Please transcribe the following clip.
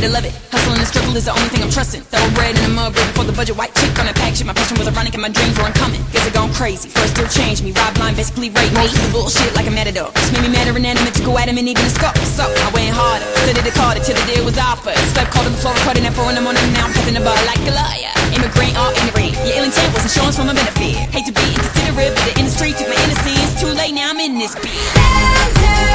downtown. Love it. Hustle and struggle is the only thing I'm trusting. Thoroughbred in the mud, breaking for the budget. White chick on a pack shit. My passion was ironic and my dreams were uncommon. Guess it gone crazy. First still changed me. Rob blind, basically rape me. Most of the bullshit like a matador. Just made me madder and animate to go at him and even a scope. So I went harder. Studied the it till the deal was offered. Slept called on the floor, recording at 4 in the morning. Now I'm passing the bar like a liar. Immigrant or immigrant. Your ill intent was insurance from a benefit. Hate to be inconsiderate, but the industry took my innocence. Too late now, I'm in this beat.